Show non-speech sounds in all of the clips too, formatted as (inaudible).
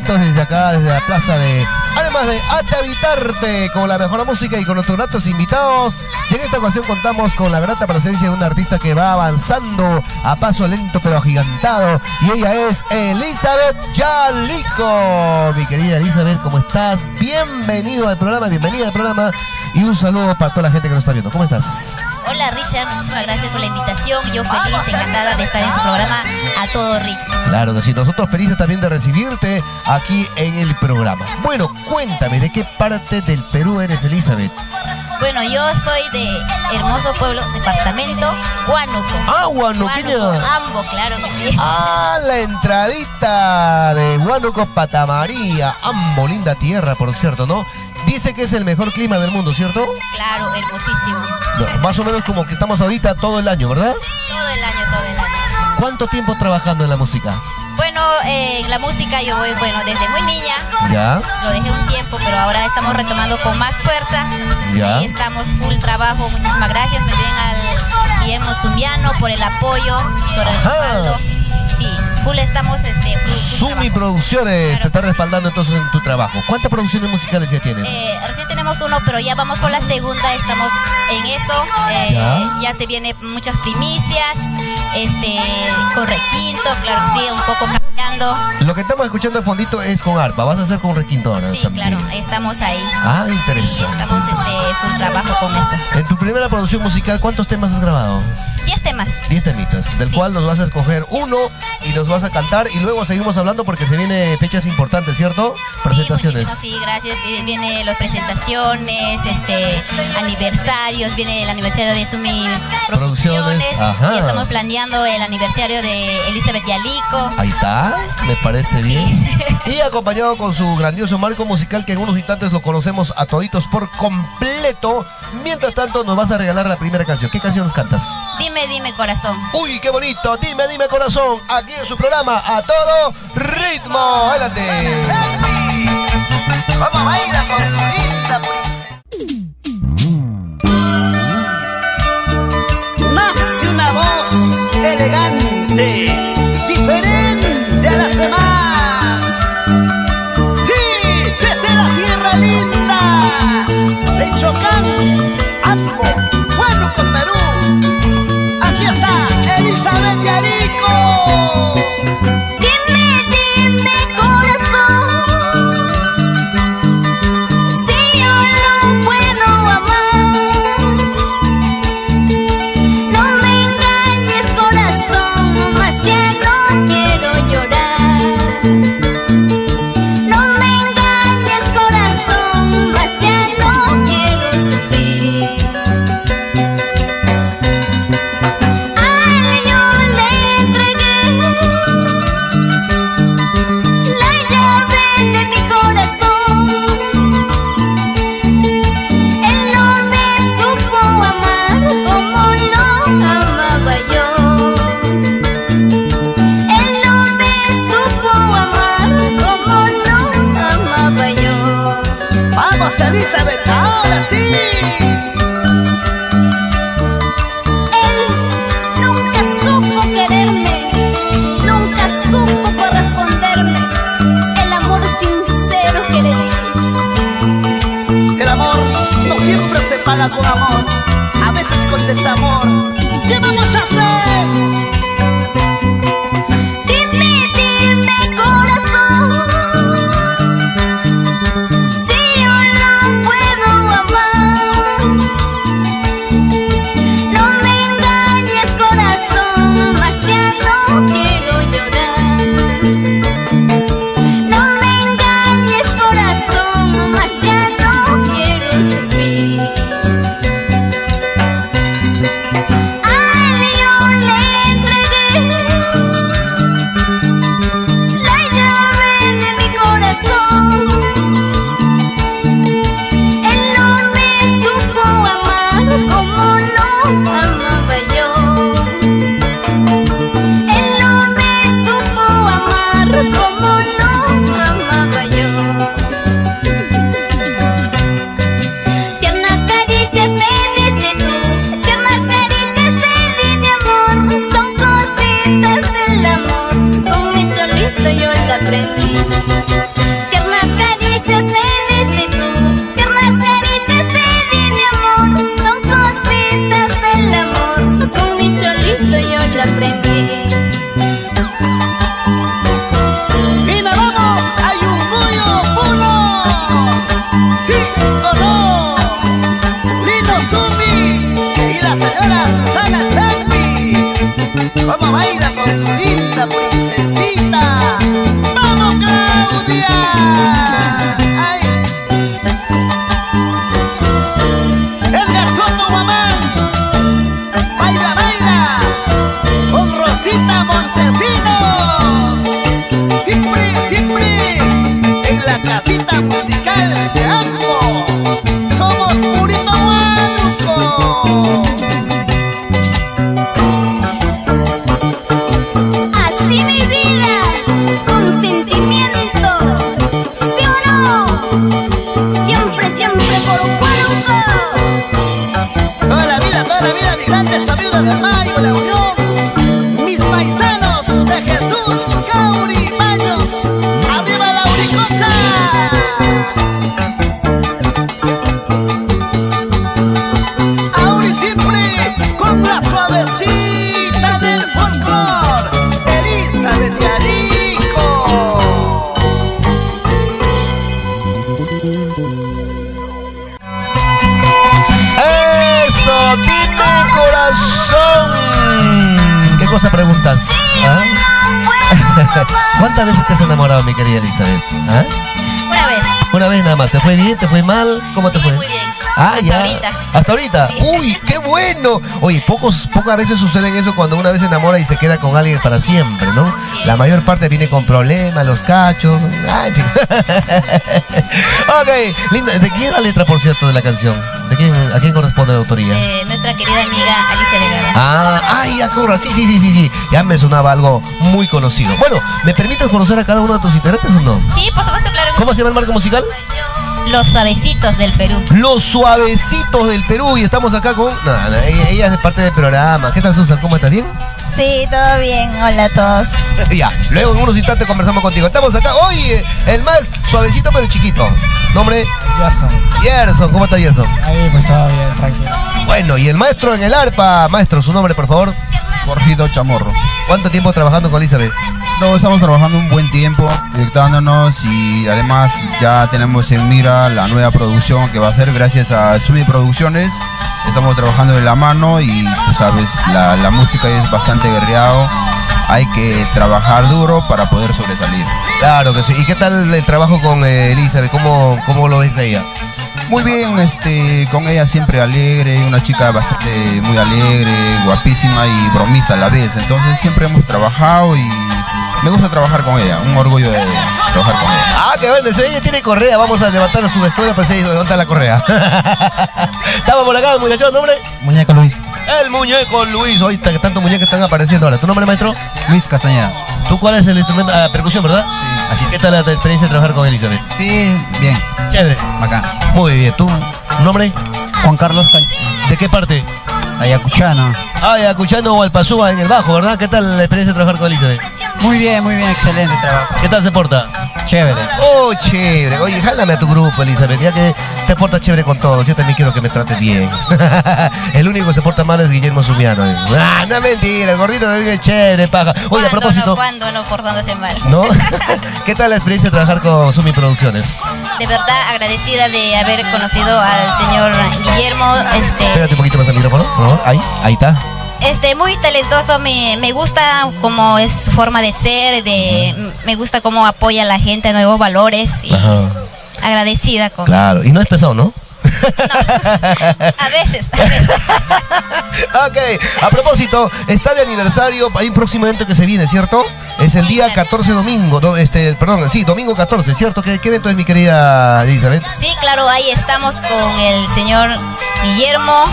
desde acá, desde la plaza de. Además de Atavitarte con la mejor música y con nuestros gratos invitados. Y en esta ocasión contamos con la grata presencia de una artista que va avanzando a paso lento pero agigantado. Y ella es Elizabeth Yalico. Mi querida Elizabeth, ¿cómo estás? Bienvenido al programa, bienvenida al programa. Y un saludo para toda la gente que nos está viendo. ¿Cómo estás? Hola Richard, muchísimas gracias por la invitación. Yo feliz, encantada de estar en su programa a todo ritmo. Claro que sí, nosotros felices también de recibirte aquí en el programa. Bueno, cuéntame, ¿de qué parte del Perú eres, Elizabeth? Bueno, yo soy de hermoso pueblo, departamento Huánuco. Ah, Huanuqueña. Huánuco, Ambo, claro que sí. Ah, la entradita de Huánuco Patamaría. Ambo, linda tierra, por cierto, ¿no? Dice que es el mejor clima del mundo, ¿cierto? Claro, hermosísimo. No, más o menos como que estamos ahorita todo el año, ¿verdad? Todo el año, todo el año. ¿Cuánto tiempo trabajando en la música? Bueno, eh, la música yo voy, bueno, desde muy niña. ¿Ya? Lo dejé un tiempo, pero ahora estamos retomando con más fuerza. Ya. Y estamos full trabajo. Muchísimas gracias. Me ven al Guillermo Zumbiano por el apoyo, por el respaldo. Sí, full estamos este, Sumi. Producciones Claro. te está respaldando entonces en tu trabajo. ¿Cuántas producciones musicales ya tienes? Eh, recién tenemos uno, pero ya vamos por la segunda, estamos en eso. eh, Ya. ya. se vienen muchas primicias, este, con requinto, claro sí, un poco Lo que estamos escuchando de fondito es con arpa. Vas a hacer con requinto ahora Sí, también. claro, estamos ahí. Ah, Sí, interesante. estamos este, full trabajo con eso. En tu primera producción musical, ¿cuántos temas has grabado? Diez temas. 10 temitas, del Sí. cual nos vas a escoger uno y nos vas a cantar y luego seguimos hablando porque se vienen fechas importantes, ¿cierto? Presentaciones. Sí, gracias. Eh, Viene las presentaciones, este, aniversarios, viene el aniversario de Sumi Producciones, Producciones. ajá. Y estamos planeando el aniversario de Elizabeth Yalico. Ahí está, me parece bien. Y acompañado con su grandioso marco musical que en unos instantes lo conocemos a toditos por completo. Mientras tanto nos vas a regalar la primera canción. ¿Qué canción nos cantas? Dime, dime, corazón. Uy, qué bonito. Dime, dime corazón. Aquí en su programa a todo ritmo. Adelante. Vamos a bailar con su linda princesa. Nace una voz elegante, (laughs) ¿Cuántas veces te has enamorado, mi querida Elizabeth? ¿Ah? Una vez. Una vez nada más. ¿Te fue bien? ¿Te fue mal? ¿Cómo te fue? muy bien. Ah, Hasta ya. ahorita. Hasta ahorita. Sí. Uy, qué bueno. Oye, pocos, pocas veces sucede eso cuando una vez se enamora y se queda con alguien para siempre, ¿no? Sí. La mayor parte viene con problemas, los cachos. Ah, en fin. (laughs) ok, linda. ¿De quién es la letra, por cierto, de la canción? ¿De quién, ¿A quién corresponde la autoría? Eh, nuestra querida amiga Alicia Delgado. Ah, ay, ya corra, sí, sí, sí, sí, sí. Ya me sonaba algo muy conocido. Bueno, ¿me permites conocer a cada uno de tus integrantes o no? Sí, por supuesto, claro. ¿Cómo se llama el marco musical? Los suavecitos del Perú. Los suavecitos del Perú y estamos acá con... No, no, ella, ella es parte del programa. ¿Qué tal, Susan? ¿Cómo estás? ¿Bien? Sí, todo bien. Hola a todos. (laughs) ya, luego en unos instantes conversamos contigo. Estamos acá hoy, eh, el más suavecito pero chiquito. Nombre, Gerson. Gerson. ¿Cómo está Gerson? Ahí pues todo bien, tranquilo. Bueno, y el maestro en el arpa. Maestro, su nombre, por favor. Jorgito Chamorro. ¿Cuánto tiempo trabajando con Elizabeth? No, estamos trabajando un buen tiempo, proyectándonos y además ya tenemos en mira la nueva producción que va a ser gracias a Sumi Producciones. Estamos trabajando de la mano y tú sabes, la, la música es bastante guerreado. Hay que trabajar duro para poder sobresalir. Claro que sí. ¿Y qué tal el trabajo con eh, Elizabeth? ¿Cómo, ¿Cómo lo ves ella? Muy bien, este, con ella siempre alegre, una chica bastante muy alegre, guapísima y bromista a la vez. Entonces siempre hemos trabajado y me gusta trabajar con ella, un orgullo de trabajar con ella. Ah, que bueno, si ella tiene correa, vamos a levantar su vestuario para ella levanta la correa. (laughs) Estaba por acá el ¿nombre? Muñeco Luis. El muñeco Luis. Ahorita que tantos muñecos están apareciendo ahora. ¿Tu nombre, maestro? Luis Castañeda. ¿Tú cuál es el instrumento? Ah, percusión, ¿verdad? Sí. Así que tal la experiencia de trabajar con Elizabeth. Sí, bien, Chévere. bacán. Muy bien. ¿Tu nombre? Juan Carlos ¿De qué parte? Ayacuchano. Ah, de Acuchano o Alpazúa en el bajo, ¿verdad? ¿Qué tal la experiencia de trabajar con Elizabeth? Muy bien, muy bien, excelente trabajo. ¿Qué tal se porta? Chévere. Oh, chévere. Oye, jálame a tu grupo, Elizabeth, ya que te portas chévere con todos. Yo también quiero que me trates bien. (laughs) el único que se porta mal es Guillermo Sumiano. eh. Ah, no mentira, el gordito también es chévere, paja. Oye, a ¿Cuándo propósito, no? ¿Cuándo no? Portándose mal. ¿no? (laughs) ¿Qué tal la experiencia de trabajar con Sumi Producciones? De verdad agradecida de haber conocido al señor Guillermo. Este, Pégate un poquito más al micrófono, por favor. Ahí, ahí está. Este muy talentoso. Me, me gusta cómo es su forma de ser. De, me gusta cómo apoya a la gente, nuevos valores. Y Ajá. agradecida con. Claro, y no es pesado, ¿no? (laughs) A veces. a veces. (laughs) ok, a propósito, está de aniversario, hay un próximo evento que se viene, ¿cierto? Es el día claro. 14 domingo, este, perdón, sí, domingo 14, ¿cierto? ¿Qué, qué evento es mi querida Elizabeth? Sí, claro, ahí estamos con el señor Guillermo.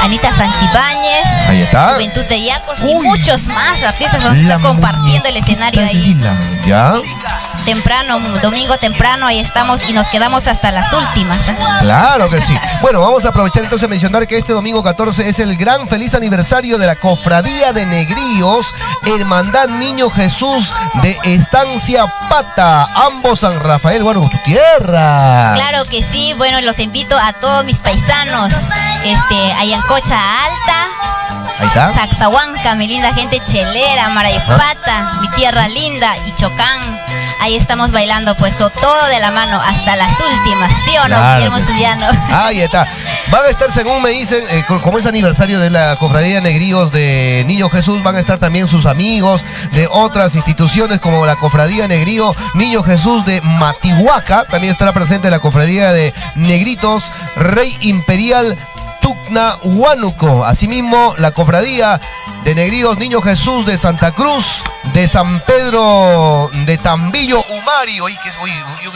Anita Santibáñez, Ahí está. Juventud de Yapos y muchos más artistas vamos a estar compartiendo el escenario ahí. lila, ¿Ya? Temprano, domingo temprano, ahí estamos y nos quedamos hasta las últimas. ¿eh? Claro que sí. Bueno, vamos a aprovechar entonces a mencionar que este domingo 14 es el gran feliz aniversario de la Cofradía de Negríos, Hermandad Niño Jesús de Estancia Pata, ambos San Rafael, bueno, tu tierra. Claro que sí, bueno, los invito a todos mis paisanos, este, a Yancocha Alta, Ahí está. Saxahuanca, mi linda gente chelera, Maraypata, mi tierra linda, y Chocán. Ahí estamos bailando pues con todo de la mano hasta las últimas, ¿sí o no, Claro Guillermo sí. (laughs) Ahí está. Van a estar, según me dicen, eh, co- como es aniversario de la Cofradía de Negríos de Niño Jesús, van a estar también sus amigos de otras instituciones como la Cofradía Negrío Niño Jesús de Matihuaca. También estará presente la Cofradía de Negritos Rey Imperial Tucna Huánuco. Asimismo, la Cofradía de Negríos Niño Jesús de Santa Cruz, de San Pedro de Tambillo, Umari. Oye, que es,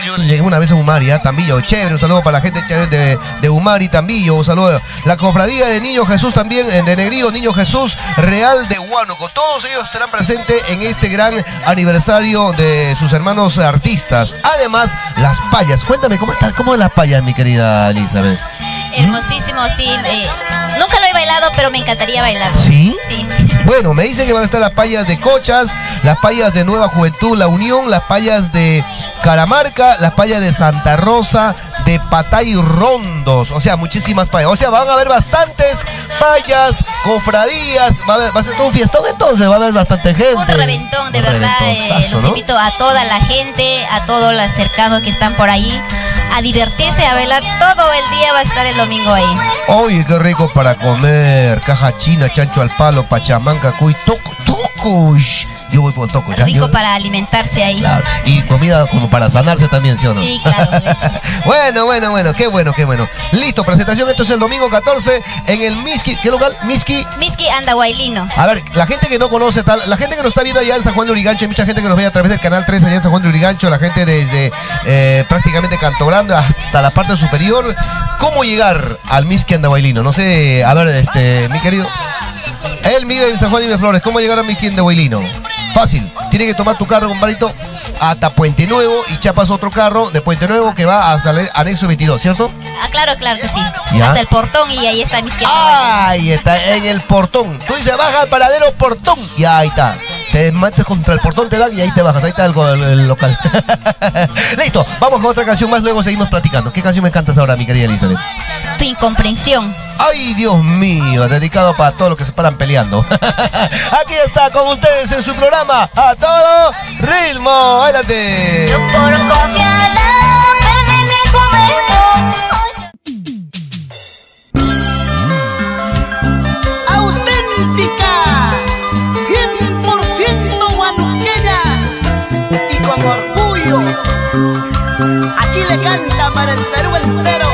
yo, llegué una vez a Umari, ¿ah? Tambillo, chévere. Un saludo para la gente de, de Umari, Tambillo. Un saludo. La Cofradía de Niño Jesús también, eh, de Negríos Niño Jesús Real de Huánuco. Todos ellos estarán presentes en este gran aniversario de sus hermanos artistas. Además, las payas. Cuéntame, ¿cómo están? ¿Cómo es las payas, mi querida Elizabeth? Hermosísimo, sí. eh, nunca lo he bailado, pero me encantaría bailar. ¿Sí? Sí. Bueno, me dicen que van a estar las payas de Cochas, las payas de Nueva Juventud, La Unión, las payas de Caramarca, las payas de Santa Rosa, de Patay Rondos. O sea, muchísimas payas. O sea, van a haber bastantes payas, cofradías. Va a, haber- va a ser todo un fiestón entonces, va a haber bastante gente. Un reventón, de Un verdad. eh, los ¿no? invito a toda la gente, a todos los cercanos que están por ahí, a divertirse, a bailar. Todo el día va a estar el domingo ahí. Oye, qué rico para comer. Caja china, chancho al palo, pachamanca, cuy, toco, toco. Yo voy por toco, ¿ya? Rico Yo- para alimentarse ahí. Claro. Y comida como para sanarse también, ¿sí o no? Sí, claro, (laughs) bueno, bueno, bueno, qué bueno, qué bueno. Listo, presentación entonces el domingo 14 en el Miski, ¿qué local? Miski. Miski Andahuaylino. A ver, la gente que no conoce, tal, la gente que nos está viendo allá en San Juan de Urigancho, hay mucha gente que nos ve a través del canal 3 allá en San Juan de Urigancho, la gente desde eh, prácticamente Canto Grande hasta la parte superior. ¿Cómo llegar al Miski Andahuaylino? No sé, a ver, este, mi querido. Él vive en San Juan de Miraflores. ¿Cómo llegar a Miski Andahuaylino? Fácil. Tiene que tomar tu carro, compadrito, hasta Puente Nuevo y chapas otro carro de Puente Nuevo que va hasta el anexo 22, ¿cierto? Ah, claro, claro que sí. ¿Ya? Hasta el portón y ahí está Miski Andahuaylino. Ahí está, en el portón. Tú dices, baja al paradero portón. Y ahí está. Te mates contra el portón, te dan y ahí te bajas. Ahí está el, el- local. (laughs) Listo, vamos con otra canción más, luego seguimos platicando. ¿Qué canción me cantas ahora, mi querida Elizabeth? Tu incomprensión. Ay, Dios mío, dedicado para todos los que se paran peleando. (laughs) Aquí está con ustedes en su programa, A Todo Ritmo. Adelante. Yo por confiar para el Perú entero,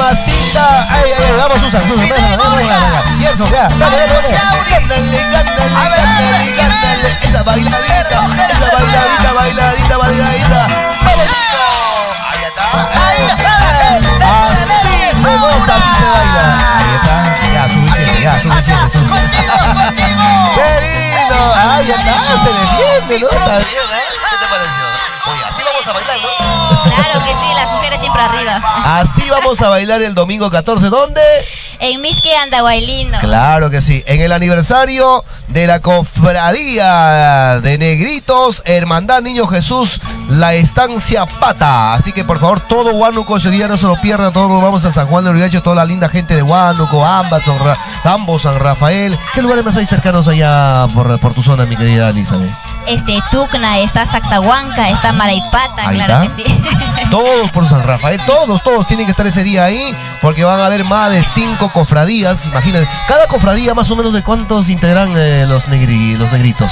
mamacita. Ay, ay, ay, vamos Susan, Susan, venga, venga, venga, eso, ya, dale, dale, dale. Cántale, cántale, cántale, cántale. Esa bailadita, esa bailadita, bailadita, bailadita. Vamos. Ahí está. Ahí Así se goza, así se baila. Ahí está. Ya, suficiente, ya, suficiente. suficiente. ¡Qué lindo! ¡Ay, ya está! Se ¿no? Está bien, ¿eh? ¿Qué te pareció? Oye, así vamos a bailar, ¿no? Siempre arriba. Así vamos a bailar el domingo 14. ¿Dónde? En Misque Andahuaylino. Claro que sí. En el aniversario de la cofradía de Negritos, Hermandad Niño Jesús, la estancia Pata. Así que por favor, todo Huánuco ese día no se lo pierdan. Todos nos vamos a San Juan de Urigancho, toda la linda gente de Huánuco, ambas, San Ra- ambos, San Rafael. ¿Qué lugares más hay cercanos allá por, por tu zona, mi querida Elizabeth? Este, Tucna, está Saxahuanca, está Maraipata, Ahí claro está. que sí. (laughs) Todos por San Rafael, todos, todos tienen que estar ese día ahí, porque van a haber más de cinco cofradías, imagínense. Cada cofradía más o menos de cuántos integran eh, los, negri- los negritos.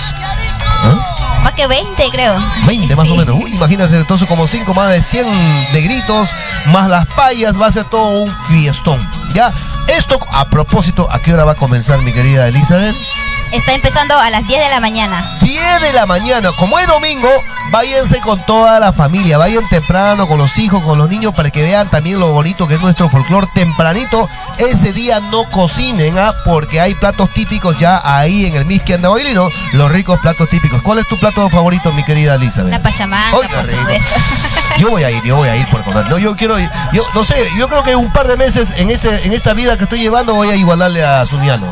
¿Ah? Más que 20, creo. 20 más o menos. Uy, imagínense, entonces como 5 más de 100 negritos, más las payas, va a ser todo un fiestón. ¿Ya? Esto, a propósito, ¿a qué hora va a comenzar, mi querida Elizabeth? Está empezando a las 10 de la mañana. 10 de la mañana, como es domingo, váyanse con toda la familia, vayan temprano con los hijos, con los niños, para que vean también lo bonito que es nuestro folclore tempranito. Ese día no cocinen, ¿ah? porque hay platos típicos ya ahí en el Miski Andahuaylino, los ricos platos típicos. ¿Cuál es tu plato favorito, mi querida Elizabeth? La Pachamama, Oiga, por rico. supuesto. (laughs) Yo voy a ir, yo voy a ir por comer. No, yo quiero, ir- yo no sé, yo creo que un par de meses en este, en esta vida que estoy llevando voy a igualarle a Zumiano.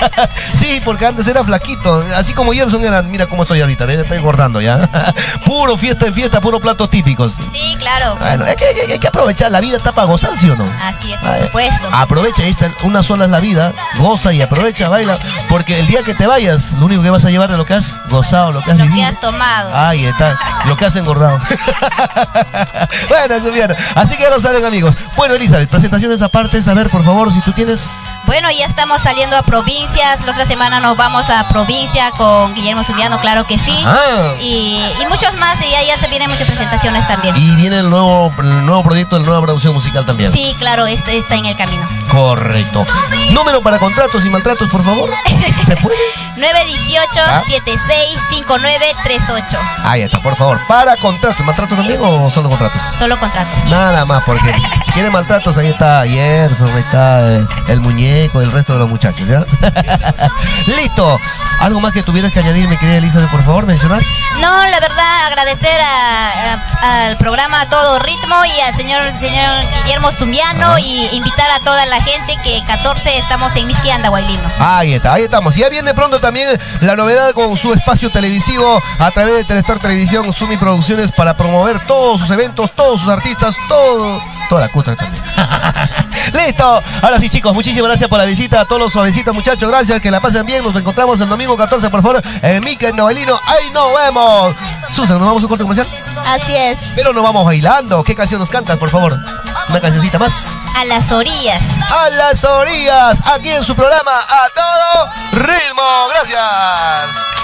(laughs) sí, porque antes era flaquito, así como Gerson era, mira cómo estoy ahorita, ¿ves? estoy engordando ya. (laughs) puro fiesta en fiesta, puro platos típicos. Sí, claro. Bueno, hay que, hay- hay que aprovechar, la vida está para gozar, ¿sí o no? Así es, por Ay, supuesto. Aprovecha, esta, una sola es la vida, goza y aprovecha, baila, porque el día que te vayas, lo único que vas a llevar es lo que has gozado, lo que has Lo que vivido. has tomado. Ahí está, lo que has engordado. (laughs) (laughs) bueno, eso es bien. Así que ya lo saben, amigos. Bueno, Elizabeth, presentaciones aparte, a ver, por favor, si tú tienes. Bueno, ya estamos saliendo a provincias. La otra semana nos vamos a provincia con Guillermo Zumiano, claro que sí. Y, y muchos más. Y ya, ya se vienen muchas presentaciones también. Y viene el nuevo, el nuevo proyecto, la nueva producción musical también. Sí, claro, este está en el camino. Correcto. Número para contratos y maltratos, por favor. (laughs) ¿Se puede? 918-765938. Ahí está, por favor. Para contratos. ¿Maltratos también o solo contratos? Solo contratos. Nada más, porque (laughs) si quieren maltratos, ahí está Gerson, ahí está eh, el muñeco, el resto de los muchachos, ¿ya? (laughs) Listo. ¿Algo más que tuvieras que añadir, mi querida Elizabeth, por favor, mencionar? No, la verdad, agradecer a- a- al programa a Todo Ritmo y al señor, señor Guillermo Zumiano y invitar a toda la gente que 14 estamos en Miski Andahuaylino. Ahí está, ahí estamos. Ya viene pronto también la novedad con su espacio televisivo a través de Telestar Televisión, Sumi Producciones, para promover todos sus eventos, todos sus artistas, todo, toda la cutra también. (laughs) Listo. Ahora sí, chicos, muchísimas gracias por la visita. A todos los suavecitos, muchachos, gracias. Que la pasen bien. Nos encontramos el domingo 14, por favor, en Mica, en Novelino. ¡Ahí nos vemos! Susan, ¿nos vamos a un corte comercial? Así es. Pero nos vamos bailando. ¿Qué canción nos cantas, por favor? Una cancioncita más. A las orillas. A las orillas, aquí en su programa A Todo Ritmo. Gracias.